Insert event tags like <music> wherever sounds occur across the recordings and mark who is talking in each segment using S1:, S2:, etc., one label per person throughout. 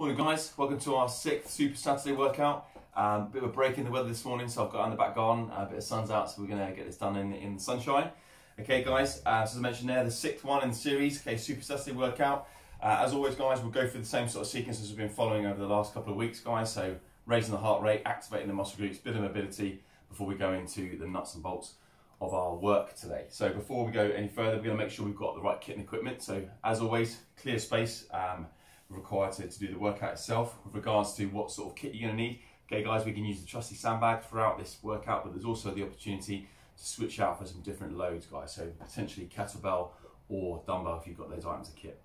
S1: Morning guys, welcome to our sixth Super Saturday workout. Um, bit of a break in the weather this morning, so I've got on the back garden, a bit of sun's out, so we're gonna get this done in, in the sunshine. Okay guys, uh, so as I mentioned there, the sixth one in the series, okay, Super Saturday workout. Uh, as always guys, we'll go through the same sort of sequences we've been following over the last couple of weeks guys, so raising the heart rate, activating the muscle groups, bit of mobility, before we go into the nuts and bolts of our work today. So before we go any further, we're gonna make sure we've got the right kit and equipment. So as always, clear space, um, required to, to do the workout itself. With regards to what sort of kit you're going to need, okay guys, we can use the trusty sandbag throughout this workout, but there's also the opportunity to switch out for some different loads, guys. So potentially kettlebell or dumbbell if you've got those items of kit.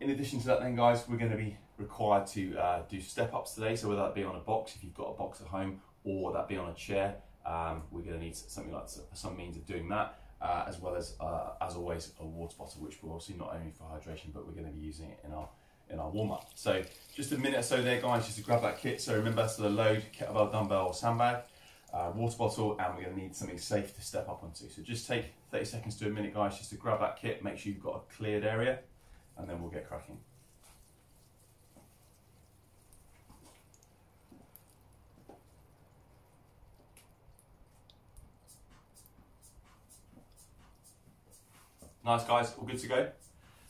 S1: In addition to that then guys, we're going to be required to uh, do step ups today. So whether that be on a box, if you've got a box at home, or that be on a chair, um, we're going to need something like some means of doing that. Uh, as well as, uh, as always, a water bottle, which we're obviously not only for hydration, but we're going to be using it in our in our warm up. So just a minute or so there guys, just to grab that kit. So remember, so the load, kettlebell, dumbbell, sandbag, uh, water bottle, and we're gonna need something safe to step up onto. So just take 30 seconds to a minute guys, just to grab that kit, make sure you've got a cleared area, and then we'll get cracking. Nice guys, all good to go?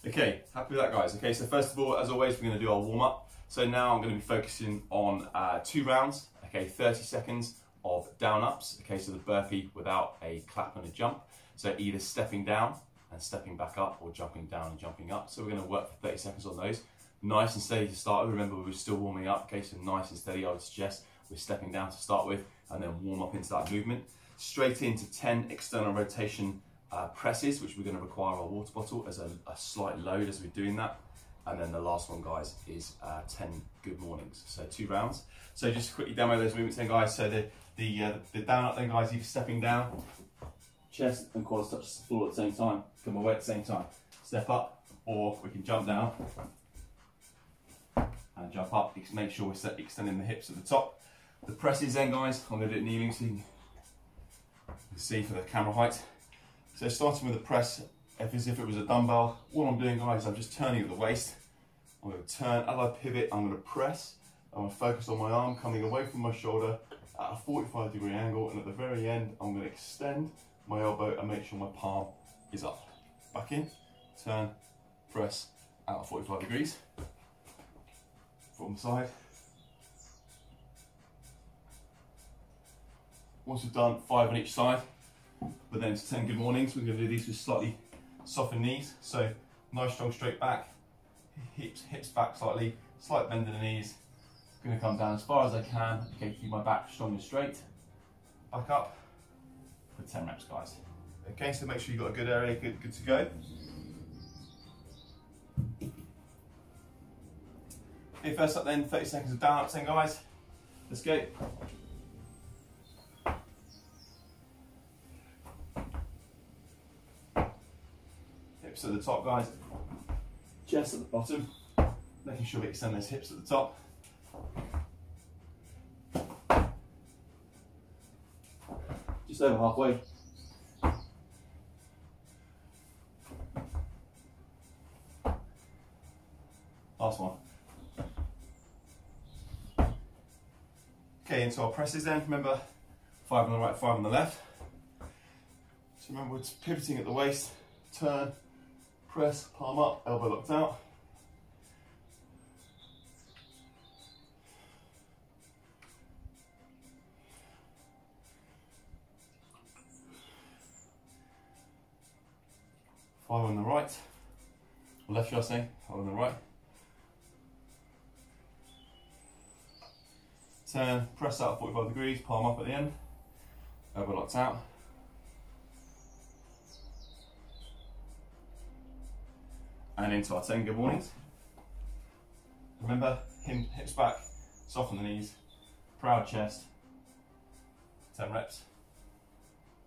S1: Okay, happy with that guys. Okay, so first of all, as always, we're gonna do our warm up. So now I'm gonna be focusing on uh, two rounds, okay, 30 seconds of down ups. Okay, so the burpee without a clap and a jump. So either stepping down and stepping back up or jumping down and jumping up. So we're gonna work for 30 seconds on those. Nice and steady to start with. Remember, we were still warming up. Okay, so nice and steady, I would suggest we're stepping down to start with and then warm up into that movement. Straight into 10 external rotation uh, presses, which we're going to require our water bottle as a, a, slight load as we're doing that. And then the last one, guys, is uh, 10 good mornings. So two rounds. So just quickly demo those movements then, guys. So the, the, uh, the down up then, guys, you're stepping down, chest and quads touch the floor at the same time, come away at the same time. Step up, or we can jump down and jump up. Make sure we're extending the hips at the top. The presses then, guys, I'm going to do it kneeling so you can see for the camera height. So starting with a press, as if it was a dumbbell, all I'm doing guys, I'm just turning at the waist. I'm going to turn, as I pivot, I'm going to press. I'm going to focus on my arm coming away from my shoulder at a 45 degree angle and at the very end I'm going to extend my elbow and make sure my palm is up. Back in, turn, press, out at 45 degrees. From the side. Once we've done five on each side, but then it's 10 good mornings. We're going to do these with slightly softened knees. So nice strong straight back, hips, hips back slightly, slight bend in the knees. Going to come down as far as I can. Okay, keep my back strong and straight. Back up for 10 reps, guys. Okay, so make sure you've got a good area, good, good to go. Okay, first up then, 30 seconds of down ups then, guys. Let's go. At the top, guys. Chest at the bottom. Making sure we extend those hips at the top. Just over halfway. Last one. Okay, into our presses then. Remember, five on the right, five on the left. So remember, we're pivoting at the waist, turn, press, palm up, elbow locked out. Five on the right, or left should I say, five on the right. Turn, press out 45 degrees, palm up at the end, elbow locked out. And into our 10 good mornings. Remember, hips back, soften the knees, proud chest, 10 reps,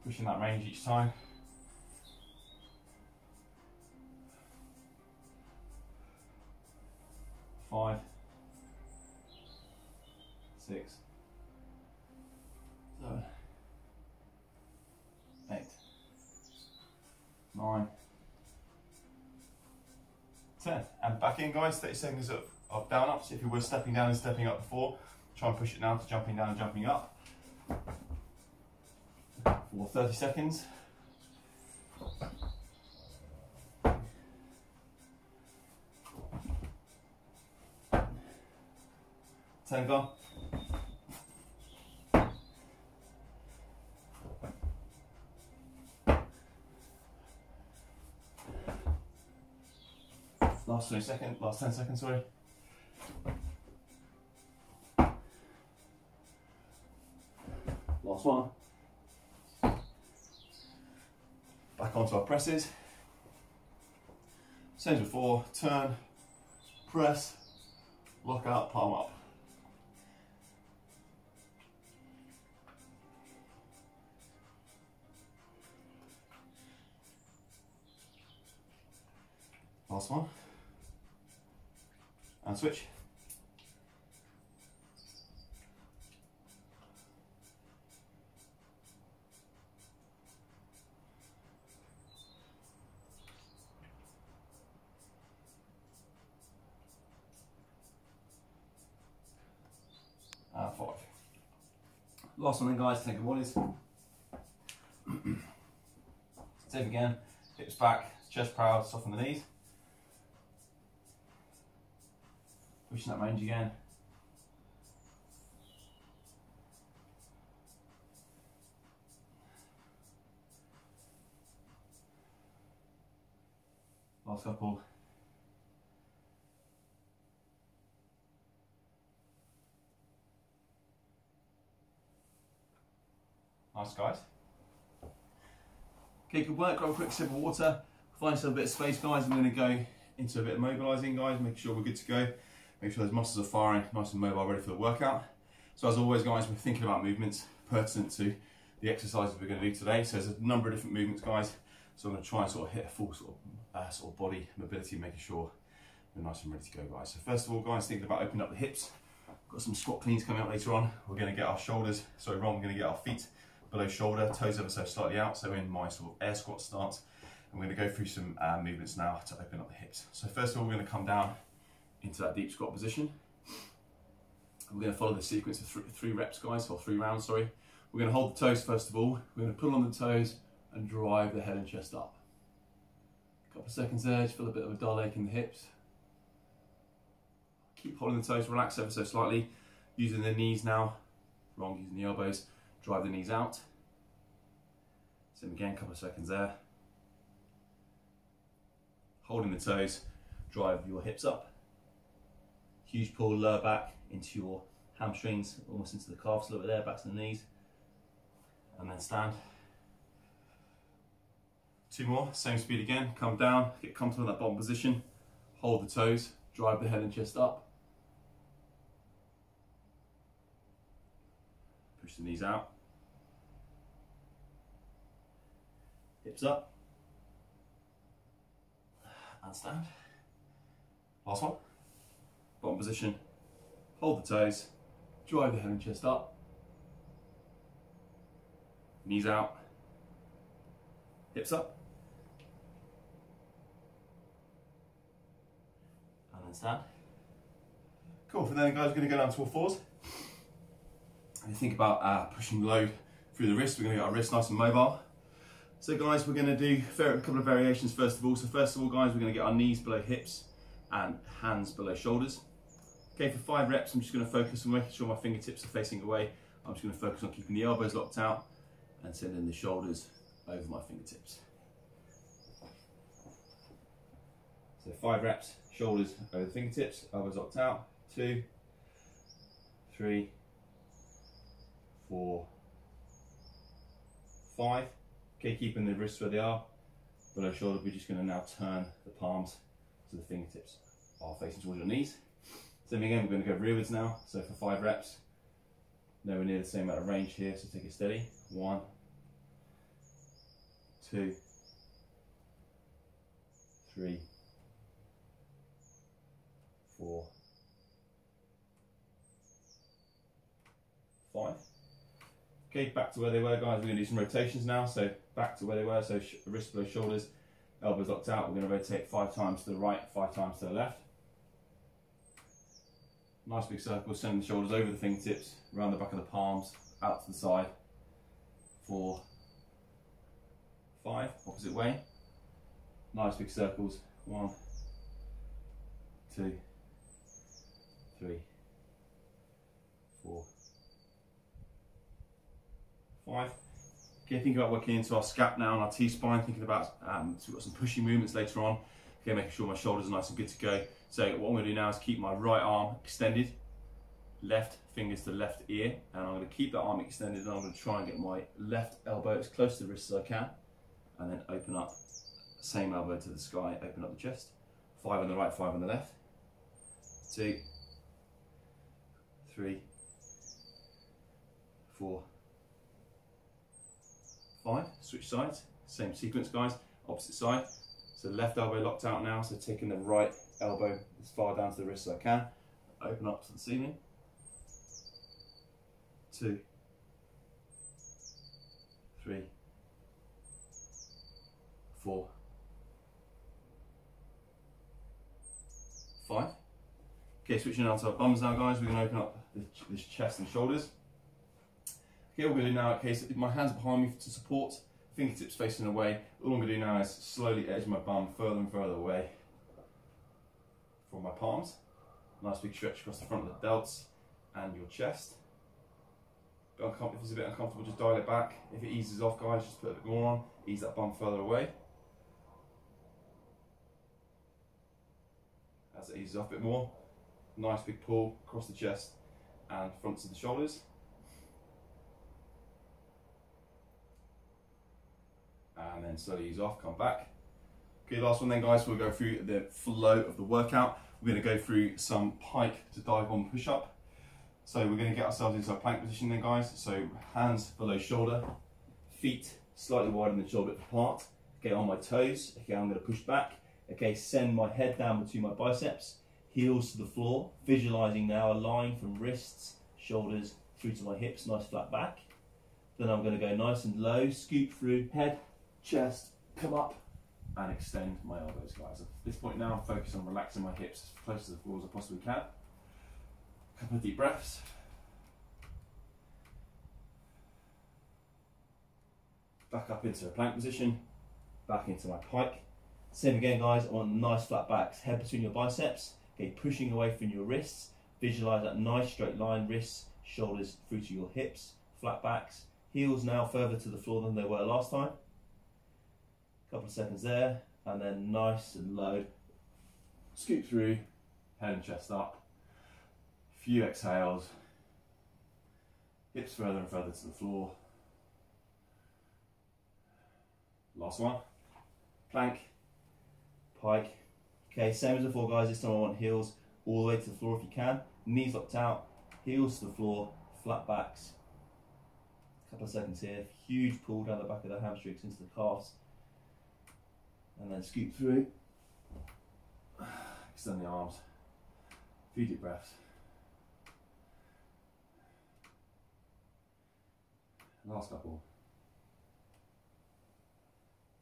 S1: pushing that range each time. Five, six, seven, eight, nine, 10. And back in guys, 30 seconds of up, down, ups. If you were stepping down and stepping up before, try and push it now to jumping down and jumping up. For 30 seconds. Ten gone. Last 20 seconds, last 10 seconds, sorry. Last one. Back onto our presses. Same as before, turn, press, lock out, palm up. Last one. And switch. And five. Last one then guys, take a what is. <clears throat> Same again, hips back, chest proud, soften the knees. Pushing that range again. Last couple. Nice guys. Okay, good work. Grab a quick sip of water. Find a bit of space, guys. I'm going to go into a bit of mobilising, guys. Make sure we're good to go. Make sure those muscles are firing, nice and mobile, ready for the workout. So as always, guys, we're thinking about movements pertinent to the exercises we're going to do today. So there's a number of different movements, guys. So I'm going to try and sort of hit a full sort of, uh, sort of body mobility, making sure we're nice and ready to go, guys. So first of all, guys, thinking about opening up the hips. Got some squat cleans coming up later on. We're going to get our shoulders, sorry, wrong, we're going to get our feet below shoulder, toes ever so slightly out. So in my sort of air squat stance, I'm going to go through some uh, movements now to open up the hips. So first of all, we're going to come down into that deep squat position. We're going to follow the sequence of th three reps, guys, or three rounds, sorry. We're going to hold the toes first of all. We're going to pull on the toes and drive the head and chest up. A couple of seconds there, just feel a bit of a dull ache in the hips. Keep holding the toes, relax ever so slightly. Using the knees now, wrong, using the elbows. Drive the knees out. Same again, couple of seconds there. Holding the toes, drive your hips up. Huge pull lower back into your hamstrings, almost into the calves a little bit there, back to the knees. And then stand. Two more, same speed again. Come down, get comfortable in that bottom position. Hold the toes, drive the head and chest up. Push the knees out. Hips up. And stand. Last one. Bottom position. Hold the toes. Drive the head and chest up. Knees out. Hips up. And then stand. Cool, from there guys, we're going to go down to all fours. And think about uh, pushing load through the wrist. We're going to get our wrist nice and mobile. So guys, we're going to do a couple of variations first of all. So first of all, guys, we're going to get our knees below hips and hands below shoulders. Okay, for five reps, I'm just going to focus on making sure my fingertips are facing away. I'm just going to focus on keeping the elbows locked out and sending the shoulders over my fingertips. So five reps, shoulders over the fingertips, elbows locked out. Two, three, four, five. Okay, keeping the wrists where they are. Below shoulder, we're just going to now turn the palms so the fingertips are facing towards your knees. Same again, we're going to go rearwards now. So for five reps, nowhere near the same amount of range here, so take it steady. One, two, three, four, five. Okay, back to where they were, guys. We're going to do some rotations now. So back to where they were. So wrist below shoulders, elbows locked out. We're going to rotate five times to the right, five times to the left. Nice big circle, sending the shoulders over the fingertips, around the back of the palms, out to the side. Four, five, opposite way. Nice big circles. One, two, three, four, five. Okay, thinking about working into our scap now and our T-spine, thinking about, um, so we've got some pushing movements later on. Okay, making sure my shoulders are nice and good to go. So what I'm gonna do now is keep my right arm extended, left fingers to left ear, and I'm gonna keep that arm extended and I'm gonna try and get my left elbow as close to the wrist as I can, and then open up, same elbow to the sky, open up the chest. Five on the right, five on the left. Two, three, four, five. Switch sides, same sequence guys, opposite side. So left elbow locked out now, so taking the right elbow as far down to the wrist as I can. Open up to the ceiling. Two, three, four, five. Okay, switching on to our bums now, guys. We're going to open up this chest and shoulders. Okay, what we're going to do now, okay, so my hands behind me to support, fingertips facing away. All I'm to do now is slowly edge my bum further and further away from my palms. Nice big stretch across the front of the delts and your chest. If it's a bit uncomfortable, just dial it back. If it eases off, guys, just put a bit more on. Ease that bum further away. As it eases off a bit more, nice big pull across the chest and fronts of the shoulders. And slowly off, come back. Okay, last one then guys, we'll go through the flow of the workout. We're gonna go through some pike to dive on push up. So we're gonna get ourselves into a plank position then guys. So hands below shoulder, feet slightly wider than shoulder width apart. Okay, on my toes, okay, I'm gonna push back. Okay, send my head down between my biceps, heels to the floor, visualizing now a line from wrists, shoulders, through to my hips, nice flat back. Then I'm gonna go nice and low, scoop through, head, chest, come up, and extend my elbows, guys. At this point now, I'm focused on relaxing my hips as close to the floor as I possibly can. A couple of deep breaths. Back up into a plank position, back into my pike. Same again, guys, I want nice flat backs. Head between your biceps, okay, pushing away from your wrists. Visualize that nice straight line, wrists, shoulders through to your hips, flat backs. Heels now further to the floor than they were last time couple of seconds there, and then nice and low. Scoop through, head and chest up. Few exhales. Hips further and further to the floor. Last one. Plank, pike. Okay, same as before, guys. This time I want heels all the way to the floor if you can. Knees locked out, heels to the floor, flat backs. Couple of seconds here. Huge pull down the back of the hamstrings into the calves and then scoop through. Extend the arms. Few deep breaths. Last couple.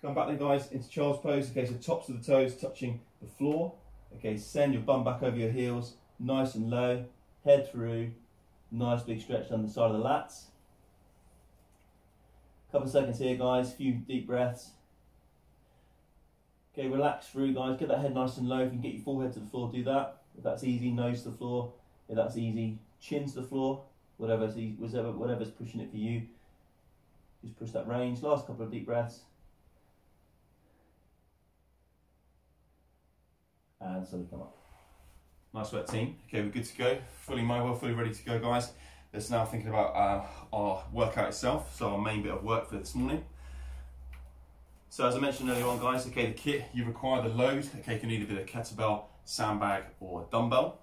S1: Come back then guys into child's pose. Okay, so tops of the toes touching the floor. Okay, send your bum back over your heels, nice and low, head through, nice big stretch down the side of the lats. Couple seconds here guys, few deep breaths. Okay, relax through, guys. Get that head nice and low. If you can get your forehead to the floor, do that. If that's easy, nose to the floor. If that's easy, chin to the floor. Whatever's, easy, whatever, whatever's pushing it for you. Just push that range. Last couple of deep breaths. And slowly come up. Nice work, team. Okay, we're good to go. Fully mobile, fully ready to go, guys. Let's now thinking about uh, our workout itself. So our main bit of work for this morning. So as I mentioned earlier on guys, okay, the kit, you require the load, okay, you can either be a kettlebell, sandbag or a dumbbell.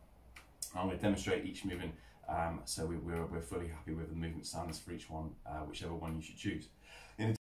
S1: I'm to demonstrate each movement um, so we, are we're, we're fully happy with the movement standards for each one, uh, whichever one you should choose.